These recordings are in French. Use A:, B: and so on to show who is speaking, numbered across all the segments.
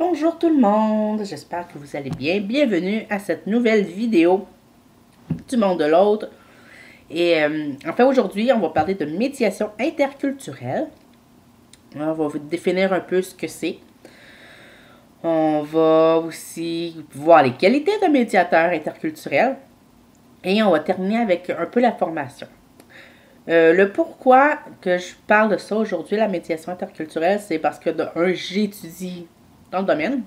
A: Bonjour tout le monde, j'espère que vous allez bien. Bienvenue à cette nouvelle vidéo du monde de l'autre. Et euh, enfin aujourd'hui, on va parler de médiation interculturelle. On va vous définir un peu ce que c'est. On va aussi voir les qualités d'un médiateur interculturel. Et on va terminer avec un peu la formation. Euh, le pourquoi que je parle de ça aujourd'hui, la médiation interculturelle, c'est parce que de un, j'étudie dans le domaine.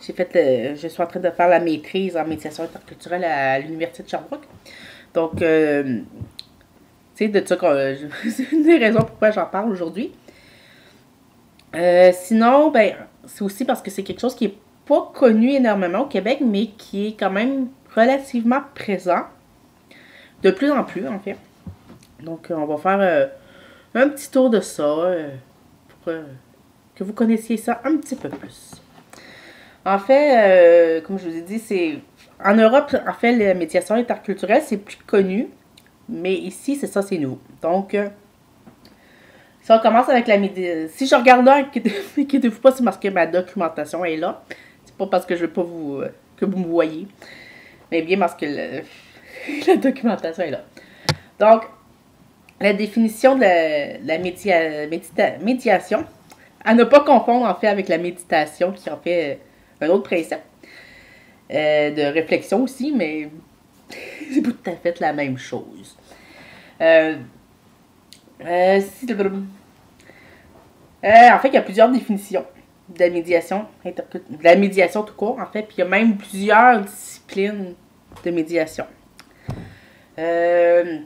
A: J'ai fait, euh, je suis en train de faire la maîtrise en médiation interculturelle à l'Université de Sherbrooke. Donc, euh, de ça, c'est une des raisons pourquoi j'en parle aujourd'hui. sinon, ben, c'est aussi parce que c'est quelque chose qui est pas connu énormément au Québec, mais qui est quand même relativement présent. De plus en plus, en fait. Donc, euh, on va faire euh, un petit tour de ça euh, pour que vous connaissiez ça un petit peu plus. En fait, comme je vous ai dit, c'est. En Europe, en fait, la médiation interculturelle, c'est plus connu. Mais ici, c'est ça, c'est nouveau. Donc, si on commence avec la médiation. Si je regarde là, inquiétez-vous pas, c'est parce que ma documentation est là. C'est pas parce que je veux pas vous que vous me voyez. Mais bien parce que la documentation est là. Donc, la définition de la, médiation, à ne pas confondre en fait avec la méditation qui en fait un autre principe euh, de réflexion aussi, mais c'est pas tout à fait la même chose. Euh, euh, en fait, il y a plusieurs définitions de la médiation, de la médiation tout court, en fait, puis il y a même plusieurs disciplines de médiation. Euh,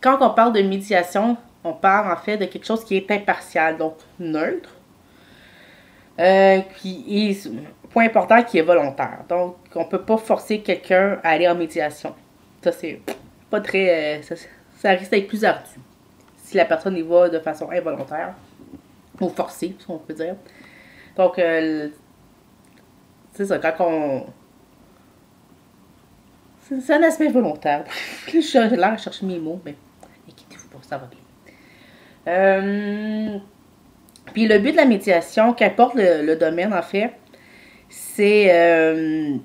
A: quand on parle de médiation, on parle en fait de quelque chose qui est impartial, donc neutre. Euh, qui est, point important, qui est volontaire. Donc, on ne peut pas forcer quelqu'un à aller en médiation. Ça, c'est pas très. Euh, ça, risque d'être plus ardu. Si la personne y va de façon involontaire, ou forcée, si on peut dire. Donc, euh, c'est ça, quand on c'est un aspect volontaire. je suis là à chercher mes mots, mais inquiétez-vous pas, ça va bien. Euh, puis le but de la médiation, qu'importe le, domaine en fait, c'est euh,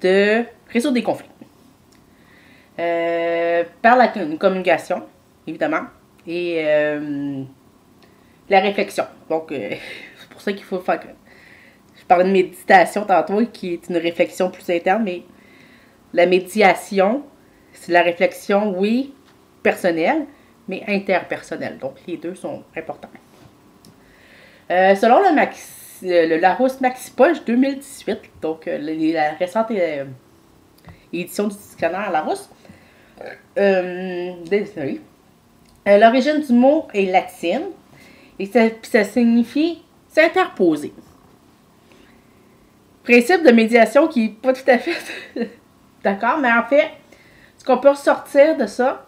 A: de résoudre des conflits. Euh, par la communication, évidemment, et la réflexion. Donc, c'est pour ça qu'il faut faire. Je parlais de méditation tantôt, qui est une réflexion plus interne, mais la médiation, c'est la réflexion, oui, personnelle, mais interpersonnelle. Donc, les deux sont importants. Euh, selon le, le Larousse Maxipoche 2018, donc euh, la récente euh, édition du dictionnaire Larousse, l'origine du mot est latine et ça, ça signifie s'interposer. Principe de médiation qui n'est pas tout à fait D'accord? Mais en fait, ce qu'on peut ressortir de ça,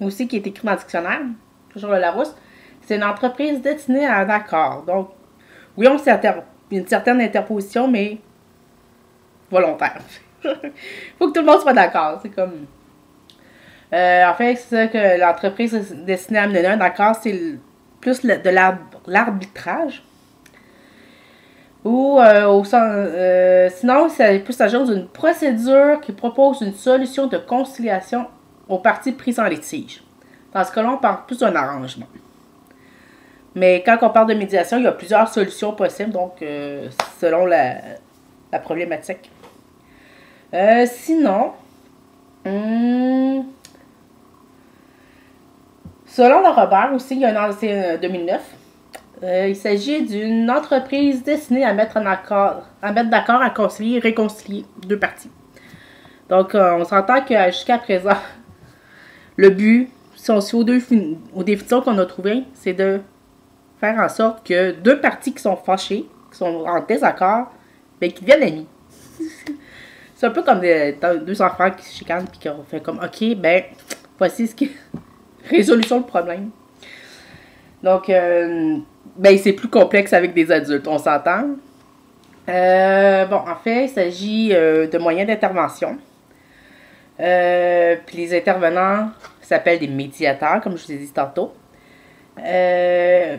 A: aussi qui est écrit dans le dictionnaire, toujours le Larousse, c'est une entreprise destinée à un accord. Donc, oui, on une certaine interposition, mais volontaire. Faut que tout le monde soit d'accord. C'est comme. Euh, en fait, c'est ça que l'entreprise est destinée à mener un accord, c'est plus de l'arbitrage. Ou euh, au euh, sinon, ça peut s'agir d'une procédure qui propose une solution de conciliation aux parties prises en litige. Dans ce cas-là, on parle plus d'un arrangement. Mais quand on parle de médiation, il y a plusieurs solutions possibles, donc euh, selon la, problématique. sinon, hmm, selon le Robert aussi, il y a un c'est 2009, euh, il s'agit d'une entreprise destinée à mettre en accord, à mettre d'accord à concilier réconcilier deux parties. Donc, euh, on s'entend que jusqu'à présent, le but, si on aux, deux, aux définitions qu'on a trouvées, c'est de faire en sorte que deux parties qui sont fâchées, qui sont en désaccord, ben, qui deviennent amis. c'est un peu comme deux enfants qui se chicanent et qui ont fait comme, OK, ben, voici ce qui résolution du problème. Donc, euh, ben, c'est plus complexe avec des adultes, on s'entend. Euh, bon, en fait, il s'agit euh, de moyens d'intervention. Euh, puis les intervenants s'appellent des médiateurs, comme je vous ai dit tantôt. Euh,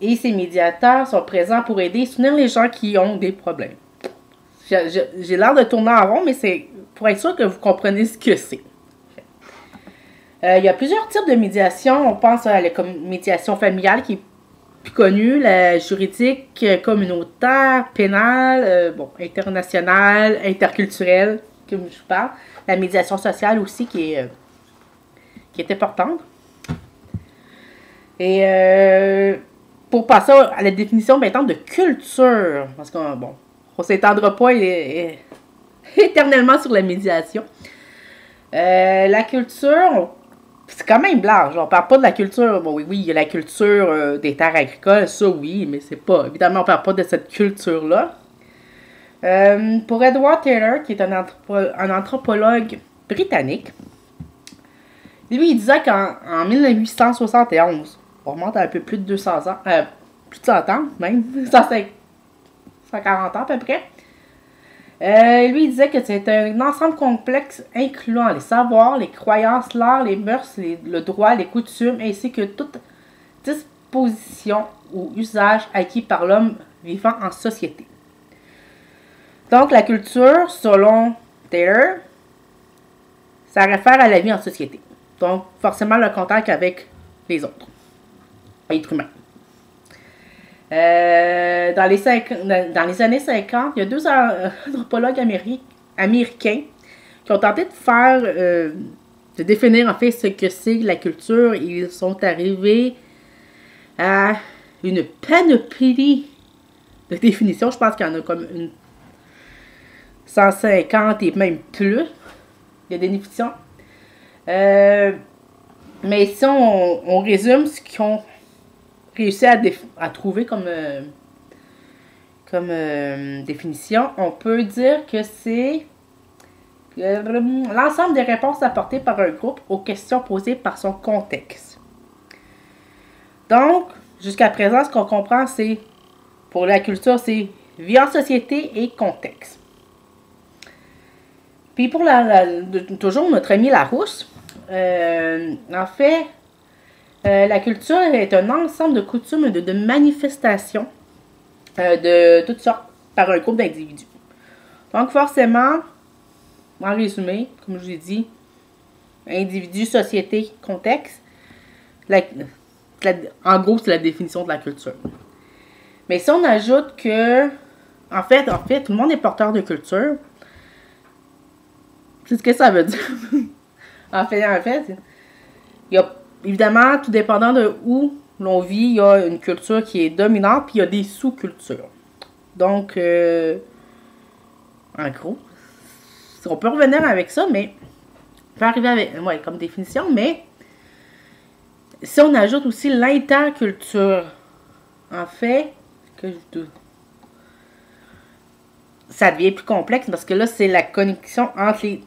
A: et ces médiateurs sont présents pour aider et soutenir les gens qui ont des problèmes. J'ai l'air de tourner en rond, mais c'est pour être sûr que vous comprenez ce que c'est. Euh, il y a plusieurs types de médiation. On pense à la médiation familiale qui est plus connue, la juridique, communautaire, pénale, bon, internationale, interculturelle, comme je parle. La médiation sociale aussi qui est, euh, qui est importante. Et pour passer à la définition maintenant de culture, parce qu'on bon, on s'étendra pas éternellement sur la médiation. la culture, c'est quand même large. On parle pas de la culture. Bon, oui, oui, il y a la culture euh, des terres agricoles, ça oui, mais c'est pas. Évidemment, on parle pas de cette culture-là. Euh, pour Edward Taylor, qui est un, anthropologue britannique, lui, il disait qu'en 1871, on remonte à un peu plus de 200 ans, euh, plus de 100 ans même, 140 ans à peu près, euh, lui, il disait que c'est un ensemble complexe incluant les savoirs, les croyances, l'art, les mœurs, le droit, les coutumes, ainsi que toute disposition ou usage acquis par l'homme vivant en société. Donc, la culture, selon Taylor, ça réfère à la vie en société. Donc, forcément, le contact avec les autres, êtres humains. Euh, dans, les dans les années 50, il y a deux anthropologues américains qui ont tenté de faire, euh, de définir en fait ce que c'est la culture. Ils sont arrivés à une panoplie de définitions. Je pense qu'il y en a comme une 150 et même plus de définitions. Euh, mais si on, résume ce qu'ils ont réussi à, à trouver comme, euh, comme euh, définition, on peut dire que c'est euh, l'ensemble des réponses apportées par un groupe aux questions posées par son contexte. Donc, jusqu'à présent, ce qu'on comprend, c'est, pour la culture, c'est vie en société et contexte. Puis pour la, toujours notre ami Larousse, en fait, euh, la culture est un ensemble de coutumes et de, manifestations euh, de toutes sortes par un groupe d'individus. Donc forcément, en résumé, comme je vous ai dit, individu, société, contexte, en gros, c'est la définition de la culture. Mais si on ajoute que, en fait, en fait, tout le monde est porteur de culture, c'est ce que ça veut dire. en fait, en fait, il y a évidemment, tout dépendant de où l'on vit, il y a une culture qui est dominante, puis il y a des sous-cultures. Donc, euh, en gros, on peut revenir avec ça, mais on peut arriver avec, ouais, comme définition, mais si on ajoute aussi l'interculture, en fait, que ça devient plus complexe parce que là, c'est la connexion entre les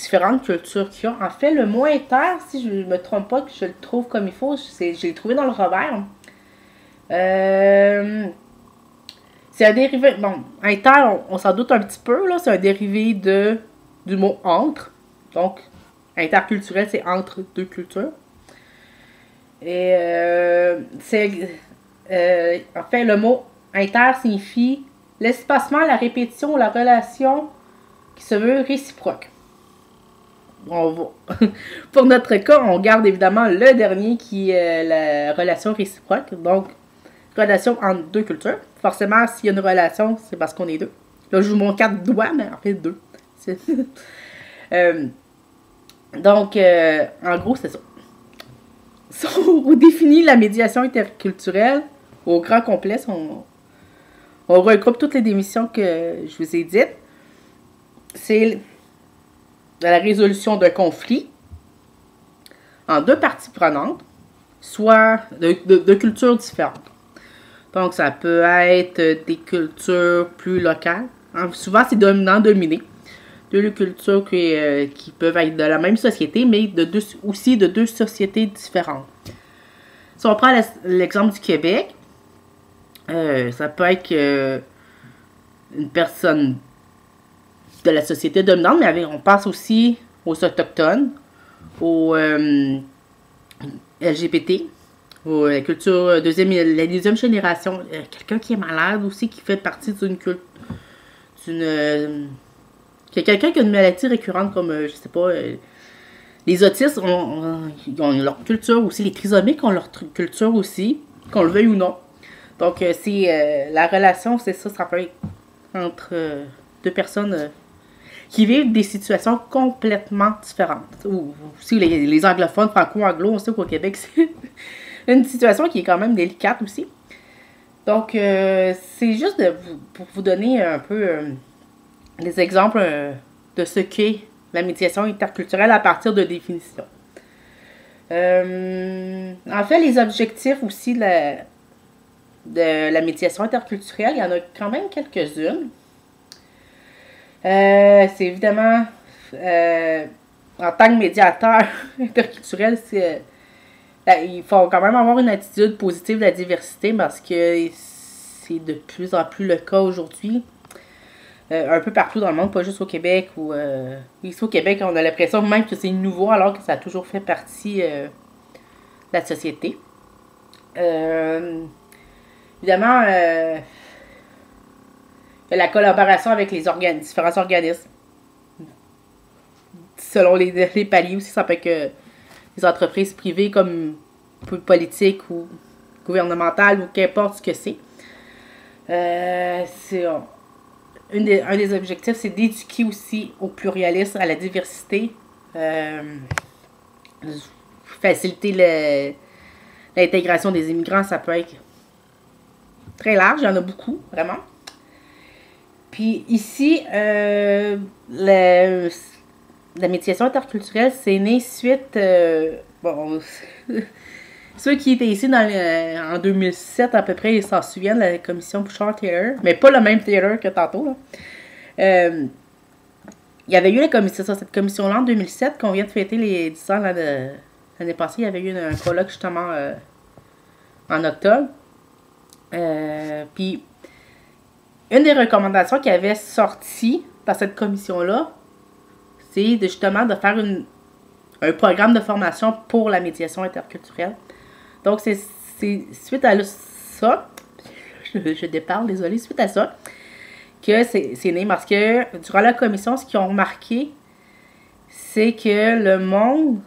A: différentes cultures qu'il y a. En fait, le mot inter, si je ne me trompe pas, que je le trouve comme il faut, je l'ai trouvé dans le revers. Euh, c'est un dérivé. Bon, inter, on, s'en doute un petit peu, là. C'est un dérivé de, du mot entre. Donc, interculturel, c'est entre deux cultures. Et euh, c'est. Euh, en fait, le mot inter signifie l'espacement, la répétition, la relation qui se veut réciproque. pour notre cas, on garde évidemment le dernier qui est la relation réciproque. Donc, relation entre deux cultures. Forcément, s'il y a une relation, c'est parce qu'on est deux. Là, je joue mon quatre doigts, mais en fait, deux. Euh, donc, euh, en gros, c'est ça. On définit la médiation interculturelle au grand complet, on, on regroupe toutes les démissions que je vous ai dites. C'est la résolution d'un conflit en deux parties prenantes, soit de, cultures différentes. Donc, ça peut être des cultures plus locales. Hein, souvent, c'est dominant-dominé. Deux cultures qui, euh, qui, peuvent être de la même société, mais de deux, aussi de deux sociétés différentes. Si on prend l'exemple du Québec, euh, ça peut être une personne de la société dominante, mais on pense aussi aux Autochtones, aux euh, LGBT, ou la culture deuxième, la deuxième génération. Quelqu'un qui est malade aussi, qui fait partie d'une culture. d'une. quelqu'un qui a une maladie récurrente comme, je sais pas, les autistes ont, ont, leur culture aussi, les trisomiques ont leur culture aussi, qu'on le veuille ou non. Donc, c'est la relation, c'est ça, ça peut être entre deux personnes qui vivent des situations complètement différentes. Ou aussi les, anglophones, franco-anglo, on sait qu'au Québec, c'est une situation qui est quand même délicate aussi. Donc, euh, c'est juste de pour vous donner un peu euh, des exemples euh, de ce qu'est la médiation interculturelle à partir de définitions. en fait, les objectifs aussi de la médiation interculturelle, il y en a quand même quelques-unes. Euh, c'est évidemment, euh, en tant que médiateur interculturel, euh, il faut quand même avoir une attitude positive de la diversité parce que c'est de plus en plus le cas aujourd'hui. un peu partout dans le monde, pas juste au Québec. Ou, ici au Québec, on a l'impression même que c'est nouveau alors que ça a toujours fait partie de la société. évidemment, la collaboration avec les différents organismes. Selon les, les, paliers aussi, ça peut être que les entreprises privées comme politiques ou gouvernementales ou qu'importe ce que c'est. Euh, c'est un des objectifs, c'est d'éduquer aussi au pluralisme, à la diversité, euh, faciliter l'intégration des immigrants, ça peut être très large, il y en a beaucoup, vraiment. Puis ici, euh, la, médiation interculturelle, c'est né suite. Euh, bon, ceux qui étaient ici dans en 2007 à peu près, ils s'en souviennent, la commission Bouchard-Taylor, mais pas le même Taylor que tantôt. Là. Euh, il y avait eu la commission, cette commission-là en 2007, qu'on vient de fêter les 10 ans l'année passée. Il y avait eu un colloque justement en octobre. puis une des recommandations qui avait sorti dans cette commission-là, c'est justement de faire un programme de formation pour la médiation interculturelle. Donc, c'est suite à ça, je, je déparle, désolé, suite à ça, que c'est né. Parce que durant la commission, ce qu'ils ont remarqué, c'est que le monde.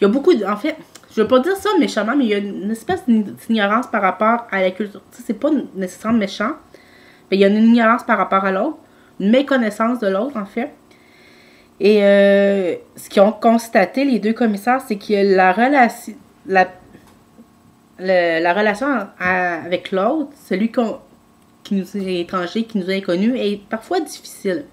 A: Il y a beaucoup de. En fait, je veux pas dire ça méchamment, mais il y a une espèce d'ignorance par rapport à la culture. C'est pas nécessairement méchant, mais il y a une ignorance par rapport à l'autre, une méconnaissance de l'autre, en fait. Et euh, ce qu'ils ont constaté, les deux commissaires, c'est que la relation, la, la relation avec l'autre, celui qui nous est étranger, qui nous est inconnu, est parfois difficile.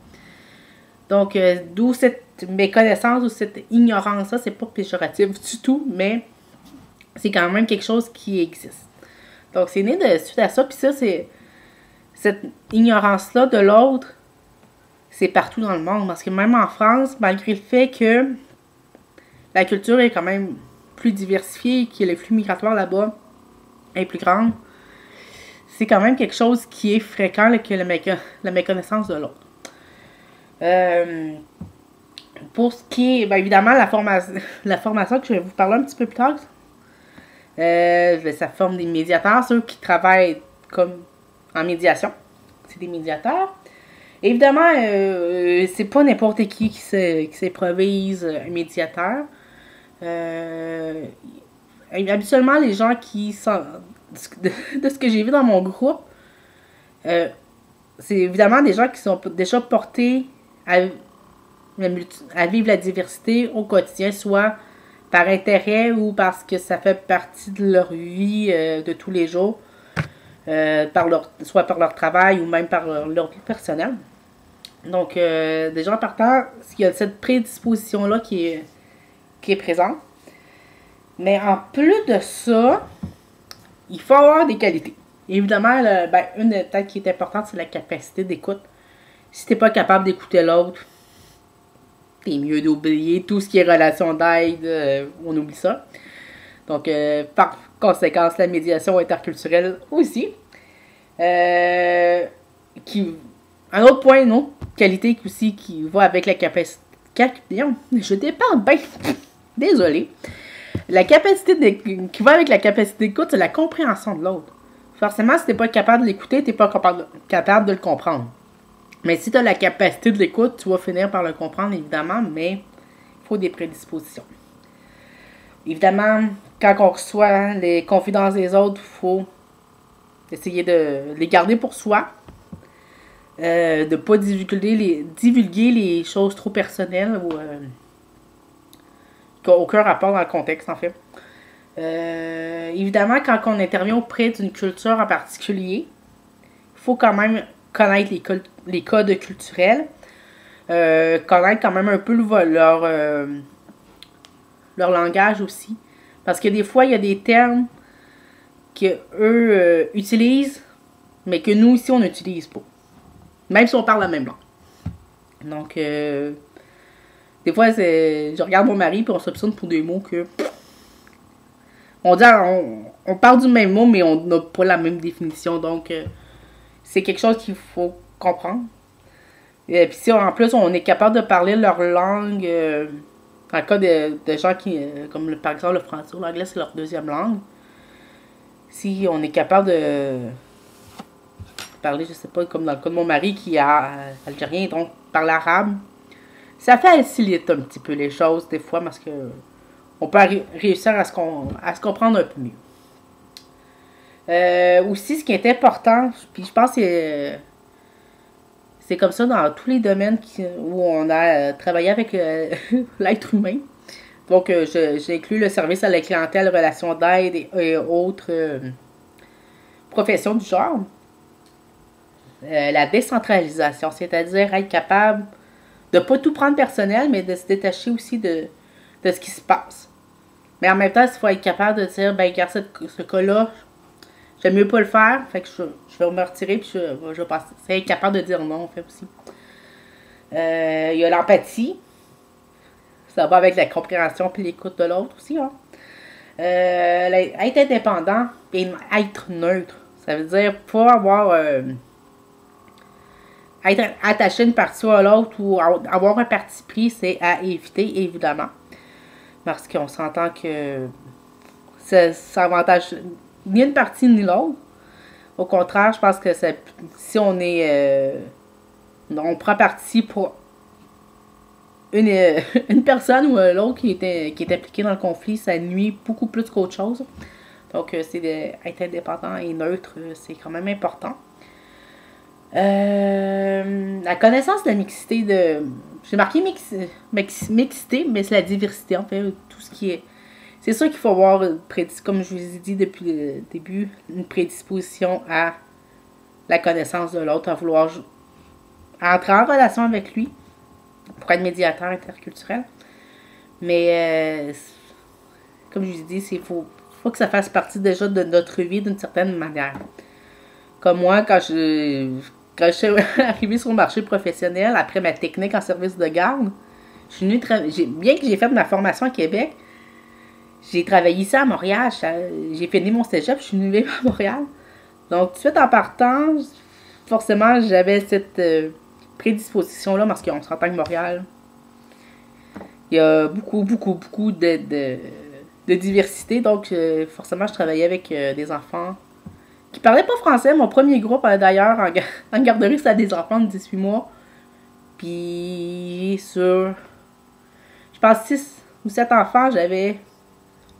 A: Donc, euh, d'où cette méconnaissance ou cette ignorance-là, c'est pas péjoratif du tout, mais c'est quand même quelque chose qui existe. Donc, c'est né de suite à ça, puis ça, c'est cette ignorance-là de l'autre, c'est partout dans le monde. Parce que même en France, malgré le fait que la culture est quand même plus diversifiée, que le flux migratoire là-bas est plus grand, c'est quand même quelque chose qui est fréquent, que la méconnaissance de l'autre. Euh, pour ce qui est, bien évidemment, la, formation, la formation que je vais vous parler un petit peu plus tard, euh, ça forme des médiateurs, ceux qui travaillent comme en médiation. C'est des médiateurs. Évidemment, euh, c'est pas n'importe qui qui s'improvise un médiateur. Euh, habituellement, les gens qui sont. De, ce que j'ai vu dans mon groupe, euh, c'est évidemment des gens qui sont déjà portés à à vivre la diversité au quotidien, soit par intérêt ou parce que ça fait partie de leur vie euh, de tous les jours, euh, par leur, soit par leur travail ou même par leur, vie personnelle. Donc, euh, déjà en partant, il y a cette prédisposition-là qui est, présente. Mais en plus de ça, il faut avoir des qualités. Évidemment, ben, une des qui est importante, c'est la capacité d'écoute. Si tu n'es pas capable d'écouter l'autre, c'est mieux d'oublier tout ce qui est relation d'aide, euh, on oublie ça. Donc, euh, par conséquence, la médiation interculturelle aussi. Euh, qui, un autre point, autre qualité aussi qui va avec la capacité. Je dépense bien. Désolé. La capacité de, qui va avec la capacité d'écoute, c'est la compréhension de l'autre. Forcément, si t'es pas capable de l'écouter, t'es pas capable de le comprendre. Mais si tu as la capacité de l'écoute, tu vas finir par le comprendre, évidemment, mais il faut des prédispositions. Évidemment, quand on reçoit les confidences des autres, il faut essayer de les garder pour soi. Euh, de ne pas divulguer les, divulguer les choses trop personnelles ou euh, qui n'ont aucun rapport dans le contexte, en fait. Euh, évidemment, quand on intervient auprès d'une culture en particulier, il faut quand même connaître les, les codes culturels, connaître quand même un peu leur, leur langage aussi. Parce que des fois, il y a des termes qu'eux euh, utilisent, mais que nous, ici, on n'utilise pas. Même si on parle la même langue. Donc, euh, des fois, je regarde mon mari, puis on s'obstine pour des mots que... On dit, on, parle du même mot, mais on n'a pas la même définition. Donc, euh, c'est quelque chose qu'il faut comprendre. Et puis si en plus on est capable de parler leur langue, en cas de, gens qui, comme par exemple le français ou l'anglais, c'est leur deuxième langue, si on est capable de parler, je sais pas, comme dans le cas de mon mari qui est algérien, donc parle arabe, ça facilite un petit peu les choses des fois parce que on peut réussir à à se comprendre un peu mieux. Euh, aussi, ce qui est important, puis je pense que c'est comme ça dans tous les domaines où on a travaillé avec euh, l'être humain. Donc, euh, j'ai inclus le service à la clientèle, relations d'aide et, autres euh, professions du genre. Euh, la décentralisation, c'est-à-dire être capable de pas tout prendre personnel, mais de se détacher aussi de, ce qui se passe. Mais en même temps, il faut être capable de dire, ben, regarde, ce, cas-là, j'aime mieux pas le faire, fait que je, vais me retirer, puis je, je vais passer. C'est être capable de dire non, en fait aussi. Il y a l'empathie ça va avec la compréhension et l'écoute de l'autre aussi. Hein. Euh, être indépendant et être neutre. Ça veut dire pas avoir. Euh, être attaché une partie à l'autre ou avoir un parti pris, c'est à éviter, évidemment. Parce qu'on s'entend que ça, ça avantage ni une partie ni l'autre. Au contraire, je pense que si on est. Euh, on prend parti pour une, une personne ou l'autre qui, était, qui est impliquée dans le conflit, ça nuit beaucoup plus qu'autre chose. Donc, euh, c'est d'être indépendant et neutre, euh, c'est quand même important. Euh, la connaissance de la mixité de. J'ai marqué mixité, mais c'est la diversité, en fait, tout ce qui est. C'est sûr qu'il faut avoir, comme je vous ai dit depuis le début, une prédisposition à la connaissance de l'autre, à vouloir entrer en relation avec lui, pour être médiateur interculturel. Mais, euh, comme je vous ai dit, il faut, faut que ça fasse partie déjà de notre vie d'une certaine manière. Comme moi, quand je, quand je suis arrivée sur le marché professionnel, après ma technique en service de garde, je suis venue bien que j'ai fait ma formation à Québec, j'ai travaillé ici à Montréal. J'ai fini mon cégep, je suis venue à Montréal. Donc, tout de suite en partant, forcément, j'avais cette... Euh, prédisposition-là, parce qu'on s'entend que Montréal, il y a beaucoup, beaucoup, beaucoup de, de, diversité. Donc, euh, forcément, je travaillais avec euh, des enfants qui parlaient pas français. Mon premier groupe, d'ailleurs, en, en, garderie, c'était des enfants de 18 mois. Puis, sur, je pense, 6 ou 7 enfants, j'avais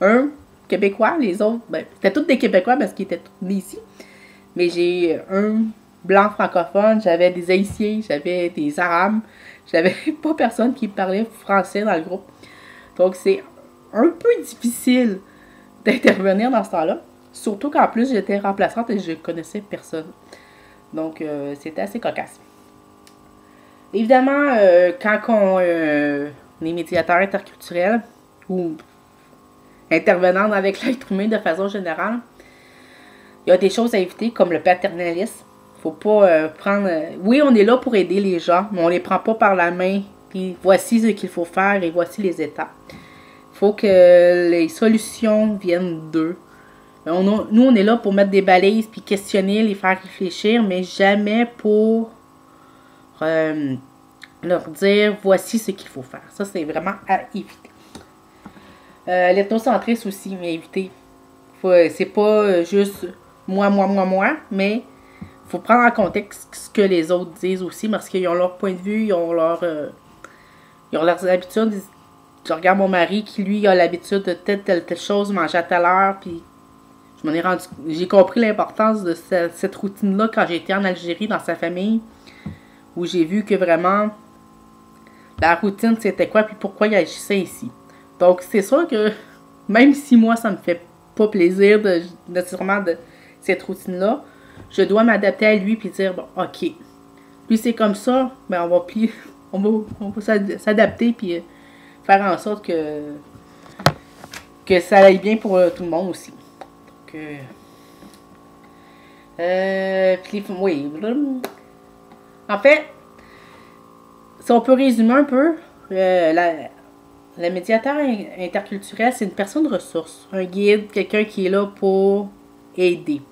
A: un Québécois. Les autres, ben, c'était tous des Québécois parce qu'ils étaient tous nés ici. Mais j'ai un blanc francophone, j'avais des haïtiens, j'avais des arabes, j'avais pas personne qui parlait français dans le groupe. Donc c'est un peu difficile d'intervenir dans ce temps-là. Surtout qu'en plus j'étais remplaçante et je connaissais personne. Donc euh, c'était assez cocasse. Évidemment, euh, quand euh, on, est médiateur interculturel ou intervenant avec l'être humain de façon générale, il y a des choses à éviter comme le paternalisme faut pas euh, prendre. Euh, oui, on est là pour aider les gens, mais on les prend pas par la main. Puis voici ce qu'il faut faire et voici les étapes. Il faut que les solutions viennent d'eux. nous, on est là pour mettre des balises puis questionner, les faire réfléchir, mais jamais pour euh, leur dire voici ce qu'il faut faire. Ça, c'est vraiment à éviter. Euh, L'ethnocentrisme aussi, mais éviter. C'est pas juste moi, moi, moi, moi, mais faut prendre en contexte ce que les autres disent aussi, parce qu'ils ont leur point de vue, ils ont leur. ils ont leurs habitudes. Je regarde mon mari qui, lui, a l'habitude de telle, telle, telle chose, manger à telle heure, puis je m'en rendu. J'ai compris l'importance de cette routine-là quand j'étais en Algérie dans sa famille, où j'ai vu que vraiment la routine c'était quoi, puis pourquoi il agissait ici. Donc c'est sûr que même si moi ça me fait pas plaisir de, de cette routine-là, je dois m'adapter à lui puis dire bon ok, lui c'est comme ça, mais on va plus, on va, on va s'adapter puis euh, faire en sorte que que ça aille bien pour euh, tout le monde aussi. Euh, oui. En fait, si on peut résumer un peu, euh, la, le médiateur interculturel, c'est une personne de ressources, un guide, quelqu'un qui est là pour aider.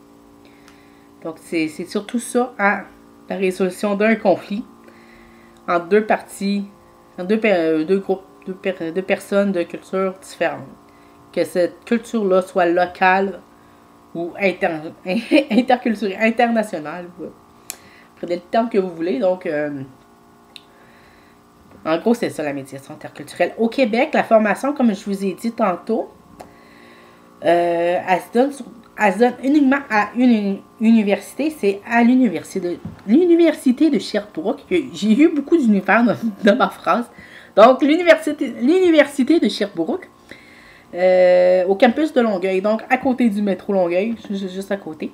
A: Donc, c'est surtout ça, à la résolution d'un conflit entre deux parties, entre deux, euh, deux groupes, deux, deux personnes de cultures différentes. Que cette culture-là soit locale ou inter, interculturel, international. Prenez le temps que vous voulez. Donc, euh, en gros, c'est ça la médiation interculturelle. Au Québec, la formation, comme je vous ai dit tantôt, euh, elle, se donne uniquement à une université. C'est à l'université de, de Sherbrooke. J'ai eu beaucoup d'univers dans, dans, ma phrase. Donc, l'université de Sherbrooke. Euh, au campus de Longueuil, donc à côté du métro Longueuil, juste à côté.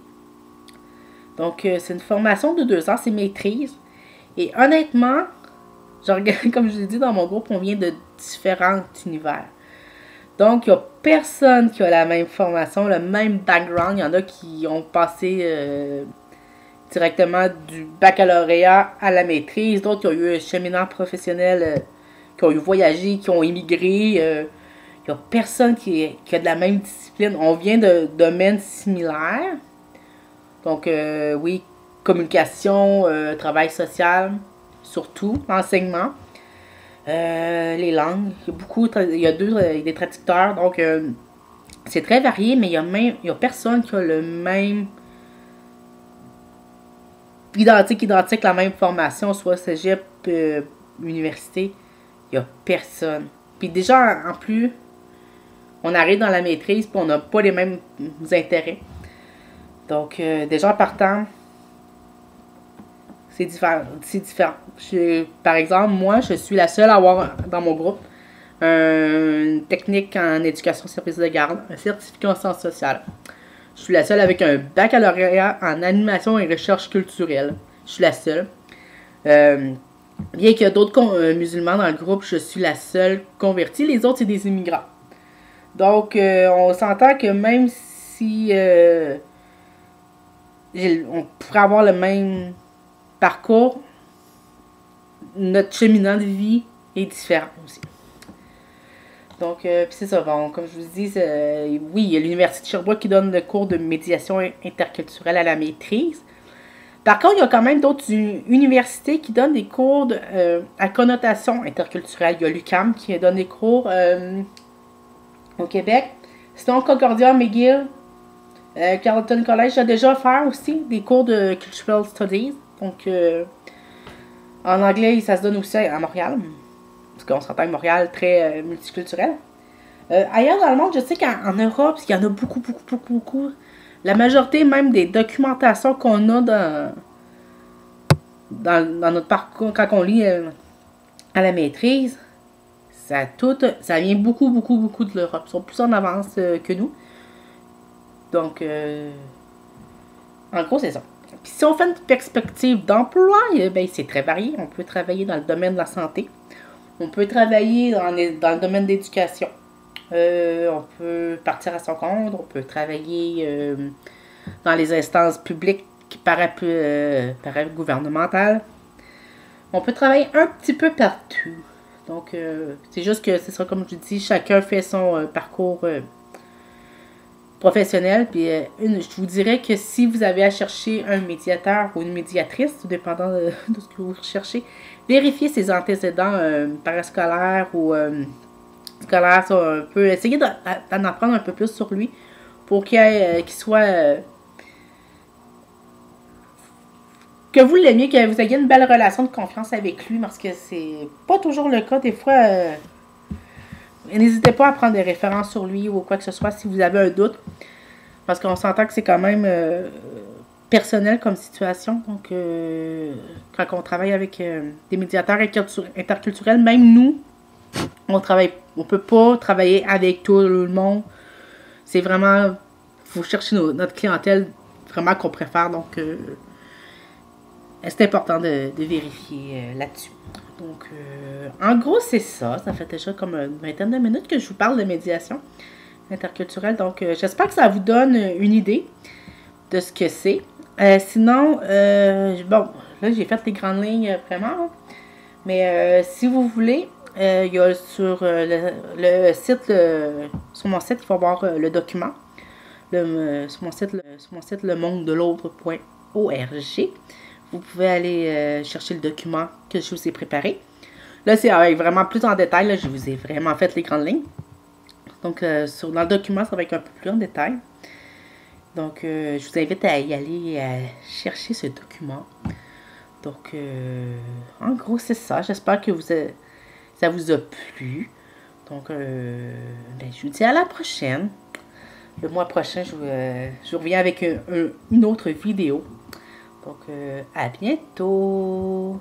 A: Donc, euh, c'est une formation de deux ans, c'est maîtrise. Et honnêtement, comme je l'ai dit dans mon groupe, on vient de différents univers. Donc, il n'y a personne qui a la même formation, le même background. Il y en a qui ont passé euh, directement du baccalauréat à la maîtrise. D'autres qui ont eu un cheminement professionnel, qui ont eu voyagé, qui ont immigré. Il n'y a personne qui, a de la même discipline. On vient de domaines similaires. Donc, euh, oui, communication, euh, travail social, surtout, enseignement. Euh, les langues. Il y a beaucoup, il y a deux, des traducteurs. Donc, c'est très varié, mais il y a même, il y a personne qui a le même identique, identique, la même formation, soit cégep, université. Il n'y a personne. Puis déjà, en plus, on arrive dans la maîtrise puis on n'a pas les mêmes intérêts. Donc, euh, déjà partant, c'est différent. différent. par exemple, moi, je suis la seule à avoir dans mon groupe une technique en éducation service de garde, un certificat en sciences sociales. Je suis la seule avec un baccalauréat en animation et recherche culturelle. Je suis la seule. Euh, bien qu'il y ait d'autres euh, musulmans dans le groupe, je suis la seule convertie. Les autres, c'est des immigrants. Donc, euh, on s'entend que même si euh, on pourrait avoir le même parcours, notre cheminant de vie est différent aussi. Donc, euh, c'est ça. Bon, comme je vous dis, oui, il y a l'Université de Sherbrooke qui donne le cours de médiation interculturelle à la maîtrise. Par contre, il y a quand même d'autres universités qui donnent des cours à connotation interculturelle. Il y a l'UCAM qui donne des cours au Québec. Sinon, Concordia, McGill, euh, Carleton College a déjà offert aussi des cours de Cultural Studies. Donc, euh, en anglais, ça se donne aussi à Montréal. Parce qu'on s'entend Montréal très euh, multiculturel. ailleurs dans le monde, je sais qu'en Europe, il y en a beaucoup, beaucoup, beaucoup, beaucoup. La majorité même des documentations qu'on a dans, notre parcours, quand on lit à la maîtrise, ça, tout, ça vient beaucoup, beaucoup, beaucoup de l'Europe. Ils sont plus en avance euh, que nous. Donc, euh, en gros, c'est ça. Puis si on fait une perspective d'emploi, eh ben, c'est très varié. On peut travailler dans le domaine de la santé. On peut travailler dans, le domaine d'éducation. Euh, on peut partir à son compte. On peut travailler dans les instances publiques gouvernementales. On peut travailler un petit peu partout. Donc, euh, c'est juste que c'est ça, comme je dis, chacun fait son euh, parcours euh, professionnel. Puis, une, je vous dirais que si vous avez à chercher un médiateur ou une médiatrice, tout dépendant de, ce que vous recherchez, vérifiez ses antécédents parascolaires ou scolaire, ça, un peu, essayer d'en apprendre un peu plus sur lui pour qu'il euh, soit. Euh, que vous l'aimiez, que vous ayez une belle relation de confiance avec lui, parce que c'est pas toujours le cas. Des fois, euh, n'hésitez pas à prendre des références sur lui ou quoi que ce soit si vous avez un doute. Parce qu'on s'entend que c'est quand même personnel comme situation. Donc, quand on travaille avec des médiateurs interculturels, même nous, on travaille, on peut pas travailler avec tout le monde c'est vraiment, faut chercher notre clientèle vraiment qu'on préfère. Donc, euh, c'est important de, vérifier euh, là-dessus. Donc, euh, en gros, c'est ça. Ça fait déjà comme une vingtaine de minutes que je vous parle de médiation interculturelle. Donc, j'espère que ça vous donne une idée de ce que c'est. sinon, bon, là, j'ai fait les grandes lignes vraiment. Mais si vous voulez, il y a sur le, site, sur mon site, il faut voir le document. Le, sur, mon site, sur mon site, le monde de l'autre.org. Vous pouvez aller chercher le document que je vous ai préparé. Là, c'est vraiment plus en détail. je vous ai vraiment fait les grandes lignes. Donc, sur, dans le document, ça va être un peu plus en détail. Donc, je vous invite à y aller chercher ce document. Donc, en gros, c'est ça. J'espère que vous, ça vous a plu. Donc, euh, ben, je vous dis à la prochaine. Le mois prochain, je, euh, reviens avec une autre vidéo. Donc, euh, à bientôt.